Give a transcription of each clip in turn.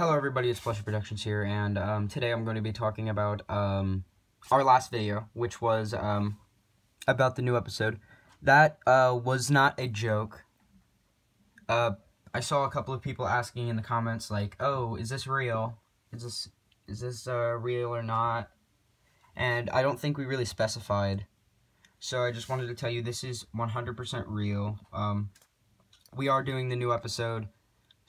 Hello everybody, it's Plushy Productions here, and um, today I'm going to be talking about um, our last video, which was um, about the new episode. That uh, was not a joke. Uh, I saw a couple of people asking in the comments, like, "Oh, is this real? Is this is this uh, real or not?" And I don't think we really specified. So I just wanted to tell you this is 100% real. Um, we are doing the new episode.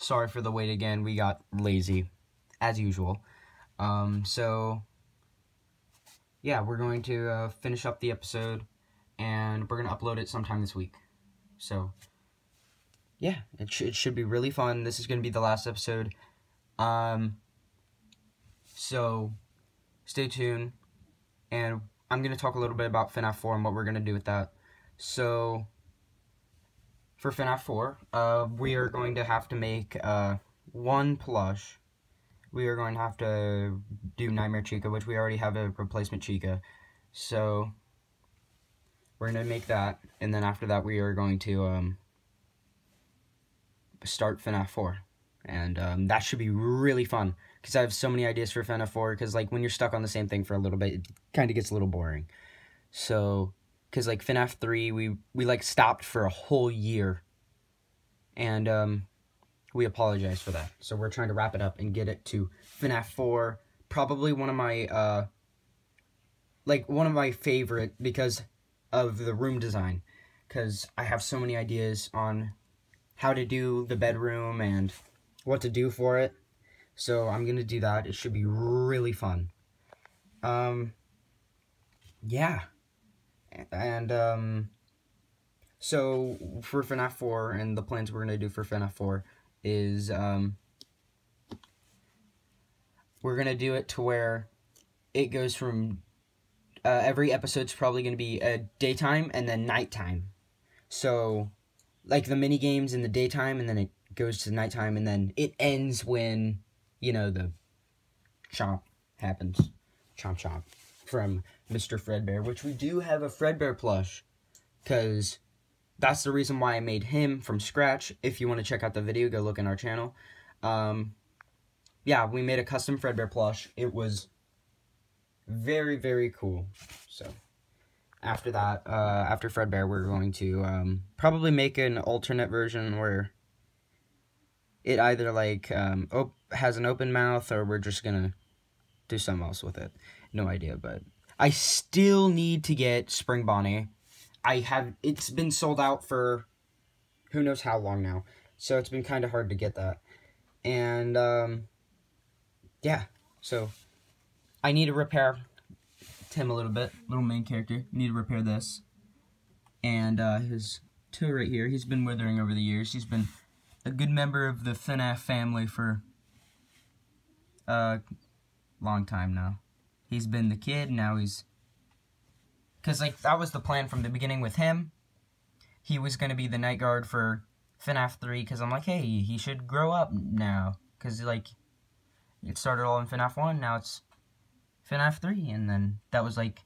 Sorry for the wait again. We got lazy, as usual. Um, so, yeah, we're going to uh, finish up the episode, and we're going to upload it sometime this week. So, yeah, it, sh it should be really fun. This is going to be the last episode. Um, so, stay tuned, and I'm going to talk a little bit about FNAF 4 and what we're going to do with that. So, for FNAF 4, uh, we are going to have to make uh, one plush. We are going to have to do Nightmare Chica, which we already have a replacement Chica. So, we're going to make that, and then after that we are going to um, start FNAF 4. And um, that should be really fun, because I have so many ideas for FNAF 4, because like when you're stuck on the same thing for a little bit, it kind of gets a little boring. So, because like FNAF 3 we we like stopped for a whole year. And um we apologize for that. So we're trying to wrap it up and get it to FNAF 4 probably one of my uh like one of my favorite because of the room design. Because I have so many ideas on how to do the bedroom and what to do for it. So I'm gonna do that. It should be really fun. Um yeah and, um, so for FNAF 4 and the plans we're going to do for FNAF 4 is, um, we're going to do it to where it goes from, uh, every episode's probably going to be a daytime and then nighttime. So, like the mini games in the daytime and then it goes to nighttime and then it ends when, you know, the chomp happens. Chomp chomp from Mr. Fredbear, which we do have a Fredbear plush, because that's the reason why I made him from scratch. If you want to check out the video, go look in our channel. Um, yeah, we made a custom Fredbear plush. It was very, very cool. So, after that, uh, after Fredbear, we're going to um, probably make an alternate version where it either, like, um, has an open mouth, or we're just gonna do something else with it no idea, but I still need to get Spring Bonnie. I have, it's been sold out for who knows how long now, so it's been kind of hard to get that. And, um, yeah, so I need to repair Tim a little bit, little main character. Need to repair this. And, uh, his toe right here, he's been withering over the years. He's been a good member of the FNAF family for a long time now he's been the kid, now he's... Because, like, that was the plan from the beginning with him. He was going to be the night guard for FNAF 3, because I'm like, hey, he should grow up now. Because, like, it started all in FNAF 1, now it's FNAF 3, and then that was, like,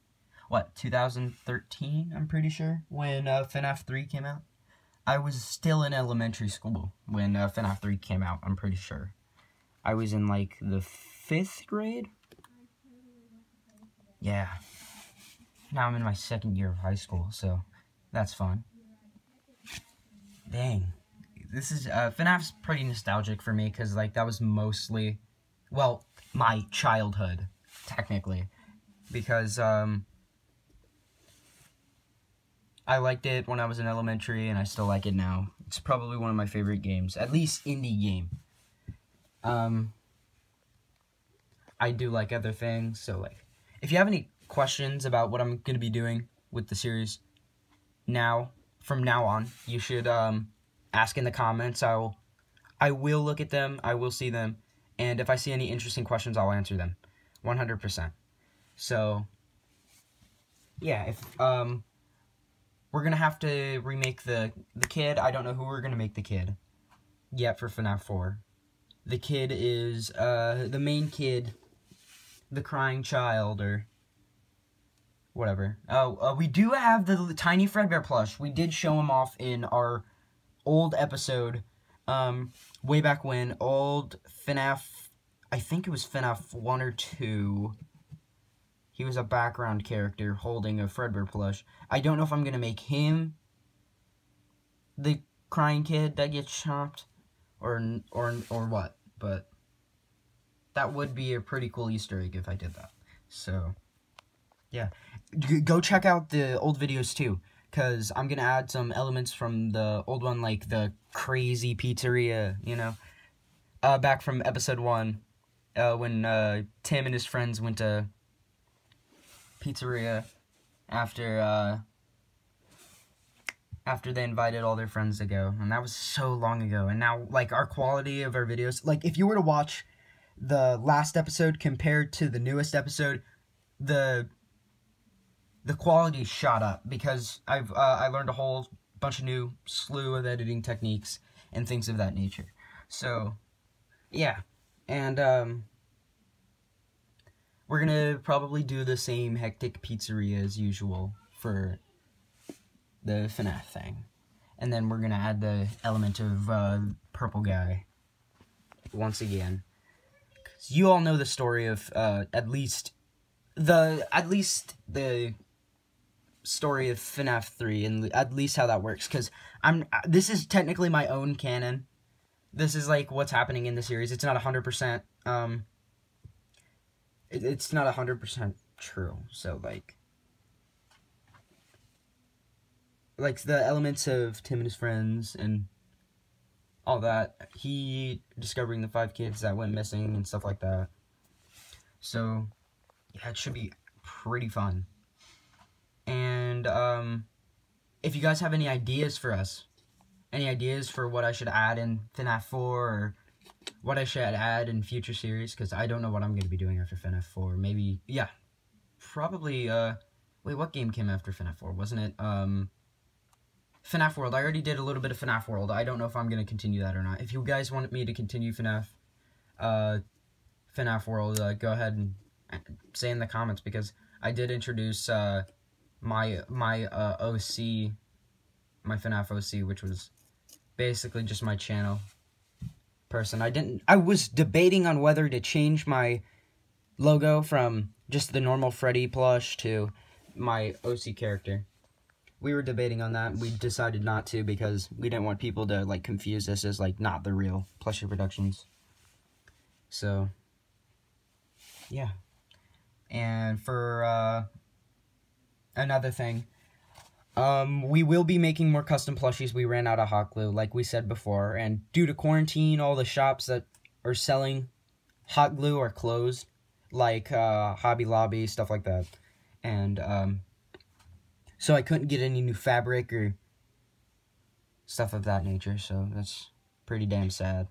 what, 2013, I'm pretty sure, when uh, FNAF 3 came out? I was still in elementary school when uh, FNAF 3 came out, I'm pretty sure. I was in, like, the fifth grade? Yeah. Now I'm in my second year of high school, so that's fun. Dang. This is, uh, FNAF's pretty nostalgic for me, because, like, that was mostly, well, my childhood, technically. Because, um, I liked it when I was in elementary, and I still like it now. It's probably one of my favorite games, at least indie game. Um, I do like other things, so, like, if you have any questions about what I'm going to be doing with the series now, from now on, you should um, ask in the comments. I will, I will look at them. I will see them. And if I see any interesting questions, I'll answer them. 100%. So, yeah, if, um, we're going to have to remake the, the kid. I don't know who we're going to make the kid yet for FNAF 4. The kid is, uh, the main kid the crying child or whatever. Oh, uh, we do have the, tiny Fredbear plush. We did show him off in our old episode, um, way back when, old FNAF I think it was FNAF 1 or 2. He was a background character holding a Fredbear plush. I don't know if I'm going to make him the crying kid that gets chopped or or or what, but that would be a pretty cool Easter egg if I did that. So, yeah. Go check out the old videos too, because I'm going to add some elements from the old one, like the crazy pizzeria, you know, uh, back from episode one, uh, when uh, Tim and his friends went to pizzeria after uh, after they invited all their friends to go, and that was so long ago. And now, like our quality of our videos, like if you were to watch the last episode compared to the newest episode, the the quality shot up because I've uh, I learned a whole bunch of new slew of editing techniques and things of that nature. So, yeah, and um, we're gonna probably do the same hectic pizzeria as usual for the FNAF thing, and then we're gonna add the element of uh, purple guy once again. You all know the story of uh, at least the at least the story of FNAF 3 and at least how that works cuz I'm this is technically my own canon. This is like what's happening in the series. It's not 100% um it, it's not 100% true. So like like the elements of Tim and his friends and all that. He discovering the five kids that went missing and stuff like that. So yeah, it should be pretty fun. And um, if you guys have any ideas for us, any ideas for what I should add in FNAF 4 or what I should add in future series, because I don't know what I'm going to be doing after FNAF 4. Maybe, yeah, probably, uh, wait, what game came after FNAF 4? Wasn't it, um, FNAF World. I already did a little bit of FNAF World. I don't know if I'm going to continue that or not. If you guys want me to continue FNAF, uh, FNAF World, uh, go ahead and say in the comments because I did introduce uh, my my uh, OC, my FNAF OC, which was basically just my channel person. I didn't. I was debating on whether to change my logo from just the normal Freddy plush to my OC character. We were debating on that. We decided not to because we didn't want people to like confuse this as like not the real Plushy Productions. So, yeah. And for uh, another thing, um, we will be making more custom plushies. We ran out of hot glue, like we said before, and due to quarantine, all the shops that are selling hot glue are closed, like uh, Hobby Lobby, stuff like that. And um, so I couldn't get any new fabric or stuff of that nature, so that's pretty damn sad.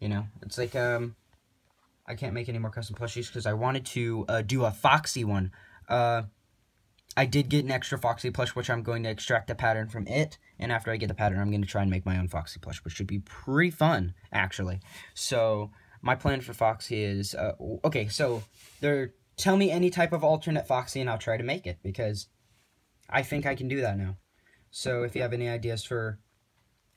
You know, it's like, um, I can't make any more custom plushies because I wanted to uh, do a Foxy one. Uh, I did get an extra Foxy plush, which I'm going to extract the pattern from it. And after I get the pattern, I'm going to try and make my own Foxy plush, which should be pretty fun, actually. So, my plan for Foxy is, uh, okay, so there, tell me any type of alternate Foxy and I'll try to make it, because I think I can do that now. So, if you have any ideas for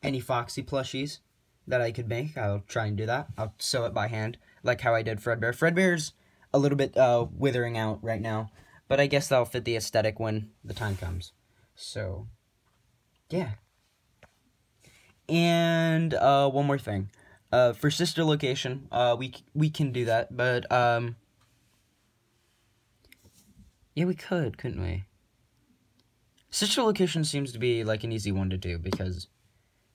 any Foxy plushies that I could make, I'll try and do that. I'll sew it by hand like how I did Fredbear. Fredbear's a little bit uh, withering out right now, but I guess that'll fit the aesthetic when the time comes. So, yeah. And uh, one more thing. Uh, for sister location, uh, we we can do that, but um, yeah, we could, couldn't we? Sister location seems to be like an easy one to do because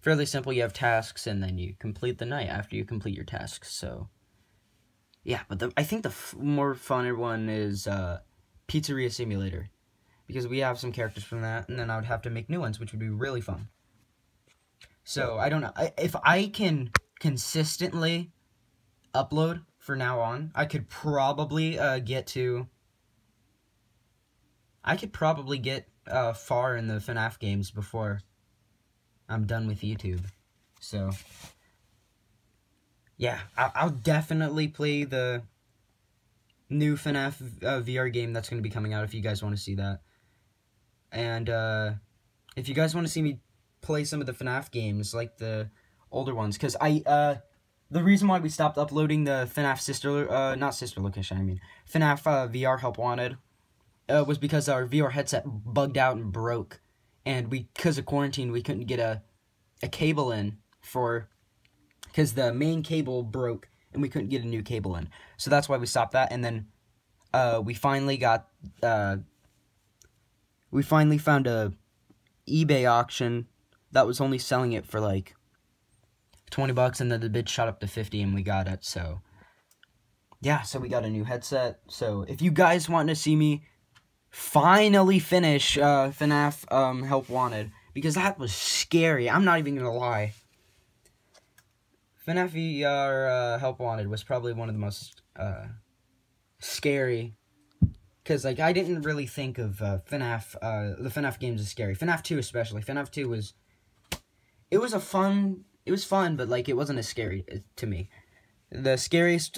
fairly simple. You have tasks, and then you complete the night after you complete your tasks. So yeah, but the, I think the more funner one is uh, Pizzeria Simulator. Because we have some characters from that, and then I would have to make new ones, which would be really fun. So, I don't know. I, if I can consistently upload for now on, I could probably uh, get to... I could probably get uh, far in the FNAF games before I'm done with YouTube. So, yeah, I'll, definitely play the new FNAF uh, VR game that's going to be coming out if you guys want to see that. And uh, if you guys want to see me play some of the FNAF games, like the older ones, because I, uh, the reason why we stopped uploading the FNAF sister, uh, not sister location, I mean, FNAF uh, VR Help Wanted, uh, was because our VR headset bugged out and broke. And we, because of quarantine, we couldn't get a, a cable in for, because the main cable broke and we couldn't get a new cable in. So that's why we stopped that. And then uh, we finally got, uh, we finally found a eBay auction that was only selling it for like 20 bucks and then the bid shot up to 50 and we got it so yeah so we got a new headset so if you guys want to see me finally finish uh FNAF um help wanted. Because that was scary. I'm not even gonna lie. FNAF VR uh, help wanted was probably one of the most uh scary. Because like I didn't really think of uh, FNAF uh the FNAF games as scary. FNAF 2 especially. FNAF 2 was it was a fun it was fun, but like it wasn't as scary uh, to me. The scariest